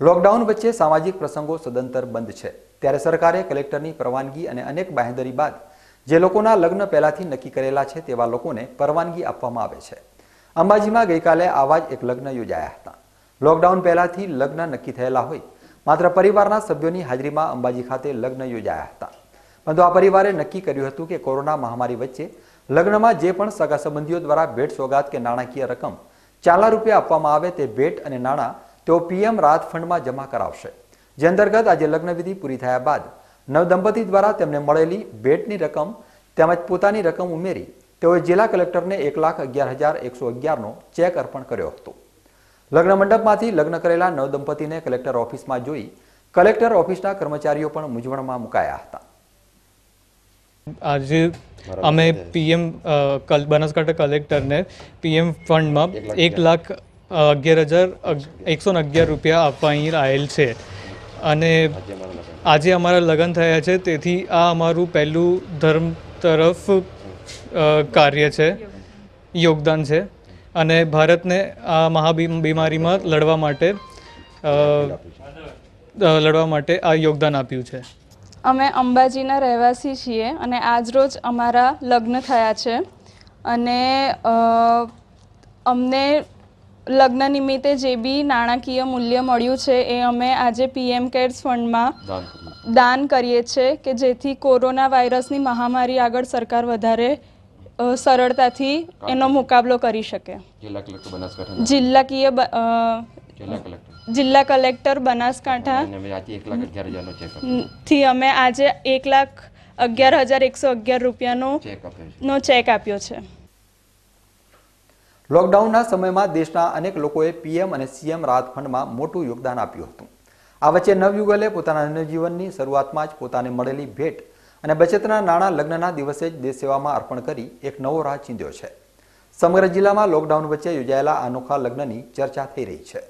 Lockdown વચ્ચે સામાજિક પ્રસંગો સદંતર બંધ છે. ત્યારે સરકારે કલેક્ટરની પરવાનગી અને અનેક બાંહેધરી બાદ જે લોકોના લગ્ન પહેલાથી નક્કી કરેલા છે તેવા લોકોને પરવાનગી આપવામાં આવે છે. અંબાજીમાં ગઈકાલે આવા જ એક લગ્ન યોજાયા હતા. લોકડાઉન પહેલાથી લગ્ન નક્કી થયેલા હોય, માત્ર પરિવારના સભ્યોની હાજરીમાં અંબાજી ખાતે લગ્ન યોજાયા હતા. પરંતુ આ પરિવારે નક્કી કર્યું હતું કે કોરોના મહામારી વચ્ચે લગ્નમાં જે પણ સગા સંબંધીઓ દ્વારા ભેટ સોગાત કે નાણાકીય રકમ ચાલા રૂપિયા આપવામાં આવે તે ભેટ અને નાણાં તેઓ પીએમ રાહત ફંડમાં જમા કરાવશે. જે અંતર્ગત આજે લગ્નવિધિ પૂરી થયા બાદ નવદંપતી દ્વારા તેમને મળેલી ભેટની રકમ તેમજ પોતાની રકમ ઉમેરી તેઓએ જિલ્લા કલેક્ટરને એક લાખ અગિયાર હજાર એકસો અગિયારનો ચેક અર્પણ કર્યો હતો. લગ્ન મંડપમાંથી લગ્ન કરેલા નવદંપતીને કલેક્ટર ઓફિસમાં જોઈ કલેક્ટર ઓફિસના કર્મચારીઓ પણ મૂંઝવણમાં મુકાયા હતા. આજે અમે પીએમ બનાસકાંઠા કલેક્ટરને પીએમ ફંડમાં એક લાખ અગિયાર હજાર એકસો અગિયાર રૂપિયા આપવા અહીં આવેલ છે. અને આજે અમારા લગ્ન થયા છે, તેથી આ અમારું પહેલું ધર્મ તરફ કાર્ય છે, યોગદાન છે. અને ભારતને આ મહાબી, બીમારીમાં લડવા માટે લડવા માટે આ યોગદાન આપ્યું છે. અમે અંબાજીના રહેવાસી છીએ અને આજરોજ અમારા લગ્ન થયા છે. અને અમને લગ્ન નિમિત્તે જે બી નાણાકીય મૂલ્ય મળ્યું છે એ અમે આજે પીએમ કેર્સ ફંડમાં દાન કરીએ છીએ. કે જેથી કોરોના વાયરસની મહામારી આગળ સરકાર વધારે સરળતાથી એનો મુકાબલો કરી શકે. જિલ્લાકીય જિલ્લા કલેક્ટર. બનાસકાંઠા. થી અમે આજે એક લાખ અગિયાર હજાર એકસો અગિયાર રૂપિયાનો ચેક આપ્યો છે. લોકડાઉનના સમયમાં દેશના અનેક લોકોએ પીએમ અને સીએમ રાહત ફંડમાં મોટું યોગદાન આપ્યું હતું. આ વચ્ચે નવયુગલે પોતાના જીવનની શરૂઆતમાં જ પોતાને મળેલી ભેટ અને બચતના નાણાં લગ્નના દિવસે જ દેશ સેવામાં અર્પણ કરી એક નવો રાહ ચીંધ્યો છે. સમગ્ર જિલ્લામાં લોકડાઉન વચ્ચે યોજાયેલા અનોખા લગ્નની ચર્ચા થઈ રહી છે.